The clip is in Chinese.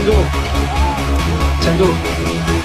撑住撑住